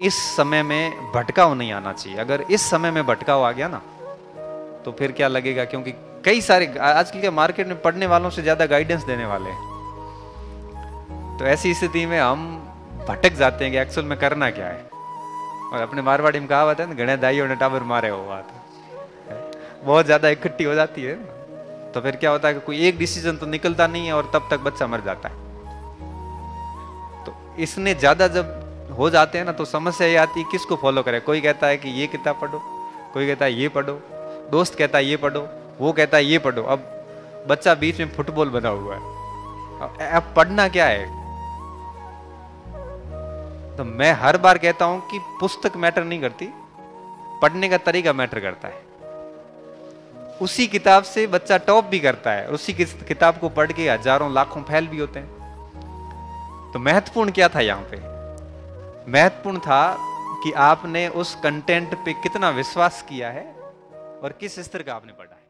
इस समय में भटकाव नहीं आना चाहिए। अगर इस समय में भटकाव आ गया ना तो फिर क्या लगेगा? क्योंकि कई सारे आजकल के मार्केट में पढ़ने वालों से ज़्यादा गाइडेंस देने वाले हैं। तो ऐसी स्थिति में हम भटक जाते हैं कि एक्चुअल में करना क्या है। और अपने मारवाड़ी में कहावत है ना गणे दाइयों ने टावर मारे हो बात। बहुत ज़्यादा इकट्ठी हो जाती है। तो फिर क्या होता है कि कोई एक डिसीज़न तो निकलता नहीं है और तब तक बच्चा मर जाता है। तो इसने ज़्यादा जब हो जाते हैं ना तो समस्या ये आती है किसको फॉलो करें? कोई कहता है कि ये किताब पढ़ो, कोई कहता है ये पढ़ो, दोस्त कहता है ये पढ़ो, वो कहता है ये पढ़ो। अब बच्चा बीच में फुटबॉल बना हुआ है। अब पढ़ना क्या है? तो मैं हर बार कहता हूँ कि पुस्तक मैटर नहीं करती, पढ़ने का तरीका मैटर करता है। उसी किताब से बच्चा टॉप भी करता है, उसी किताब को पढ़ के हज़ारों, लाखों फैल भी होते हैं। तो महत्वपूर्ण क्या था यहाँ पे? महत्वपूर्ण था कि आपने उस कंटेंट पे कितना विश्वास किया है और किस स्तर का आपने पढ़ा है।